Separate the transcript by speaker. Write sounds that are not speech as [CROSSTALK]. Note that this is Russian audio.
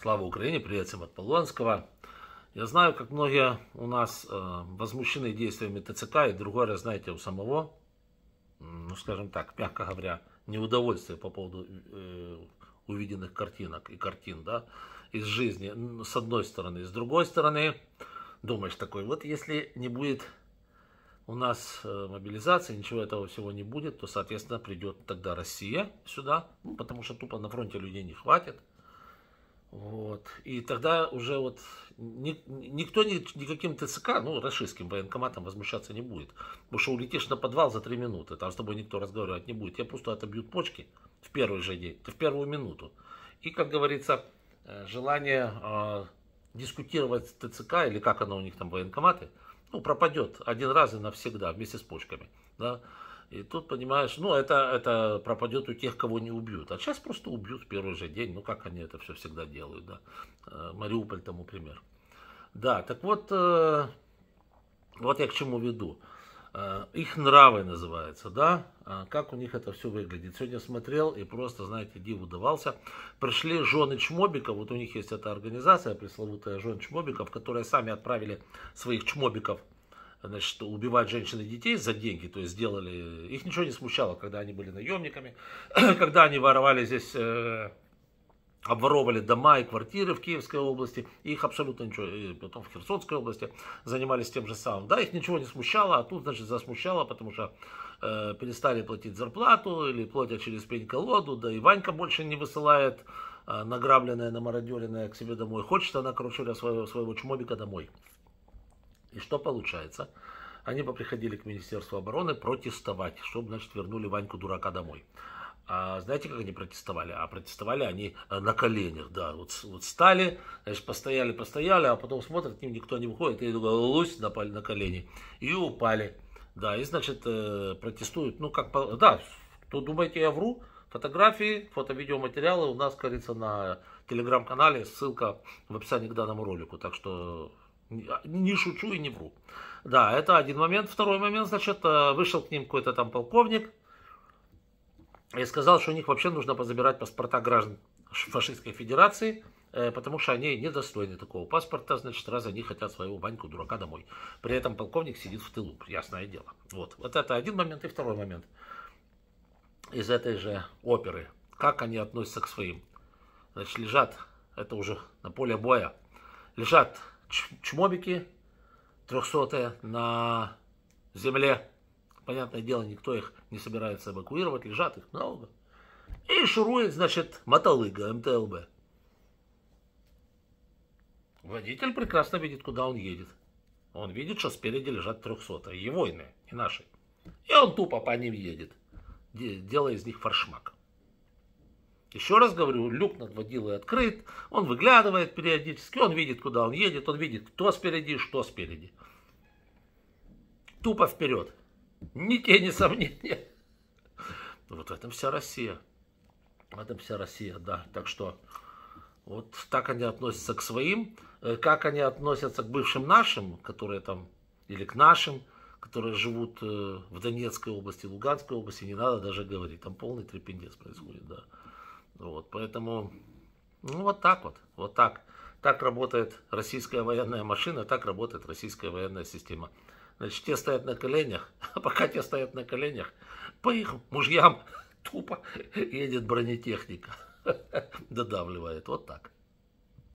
Speaker 1: Слава Украине, привет всем от Полонского. Я знаю, как многие у нас возмущены действиями ТЦК, и другой раз, знаете, у самого, ну, скажем так, мягко говоря, неудовольствие по поводу э, увиденных картинок и картин, да, из жизни, с одной стороны. С другой стороны, думаешь такой, вот если не будет у нас мобилизации, ничего этого всего не будет, то, соответственно, придет тогда Россия сюда, ну, потому что тупо на фронте людей не хватит. Вот. И тогда уже вот ни, никто ни, никаким ТЦК, ну, российским военкоматом возмущаться не будет. Потому что улетишь на подвал за три минуты, там с тобой никто разговаривать не будет. Тебе просто отобьют почки в первый же день, в первую минуту. И, как говорится, э, желание э, дискутировать с ТЦК, или как оно у них там, военкоматы, ну, пропадет один раз и навсегда вместе с почками. Да? И тут, понимаешь, ну, это, это пропадет у тех, кого не убьют. А сейчас просто убьют в первый же день. Ну, как они это все всегда делают, да. Э, Мариуполь тому пример. Да, так вот, э, вот я к чему веду. Э, их нравы называется, да, как у них это все выглядит. Сегодня смотрел и просто, знаете, диву давался. Пришли жены чмобиков, вот у них есть эта организация, пресловутая жен чмобиков, которые сами отправили своих чмобиков значит, убивать женщин и детей за деньги, то есть сделали, их ничего не смущало, когда они были наемниками, [CLEARS THROAT] когда они воровали здесь, обворовывали дома и квартиры в Киевской области, их абсолютно ничего, и потом в Херсонской области занимались тем же самым. Да, их ничего не смущало, а тут, значит, засмущало, потому что э, перестали платить зарплату или платят через пень-колоду, да и Ванька больше не высылает э, награбленное, намародеренное к себе домой. Хочет она, короче говоря, своего, своего чмобика домой. И что получается? Они поприходили к Министерству обороны протестовать, чтобы, значит, вернули Ваньку дурака домой. А знаете, как они протестовали? А протестовали они э, на коленях, да. Вот, вот стали, значит, постояли, постояли, а потом смотрят, к ним никто не выходит, и лусь напали на колени. И упали. Да, и, значит, э, протестуют, ну, как, да, кто думаете, я вру? Фотографии, фото-видеоматериалы у нас, кажется, на телеграм-канале, ссылка в описании к данному ролику. Так что не шучу и не вру. Да, это один момент. Второй момент, значит, э, вышел к ним какой-то там полковник и сказал, что у них вообще нужно позабирать паспорта граждан фашистской федерации, э, потому что они недостойны такого паспорта, значит, раз они хотят своего Ваньку дурака домой. При этом полковник сидит в тылу, ясное дело. Вот, вот это один момент. И второй момент из этой же оперы. Как они относятся к своим. Значит, лежат, это уже на поле боя, лежат чмобики трехсотые на земле. Понятное дело, никто их не собирается эвакуировать, лежат их много. И шурует, значит, мотолыга МТЛБ. Водитель прекрасно видит, куда он едет. Он видит, что спереди лежат трехсотые, его иные, не наши. И он тупо по ним едет, делая из них фаршмак. Еще раз говорю, люк над водилой открыт, он выглядывает периодически, он видит, куда он едет, он видит, кто спереди, что спереди. Тупо вперед. Ни тени сомнения. Вот в этом вся Россия. В этом вся Россия, да. Так что вот так они относятся к своим, э, как они относятся к бывшим нашим, которые там, или к нашим, которые живут э, в Донецкой области, Луганской области, не надо даже говорить. Там полный трепендец происходит, да. Вот, поэтому, ну вот так вот, вот так. Так работает российская военная машина, так работает российская военная система. Значит, те стоят на коленях, [LAUGHS] а пока те стоят на коленях, по их мужьям [LAUGHS] тупо едет бронетехника, [LAUGHS] додавливает, вот так.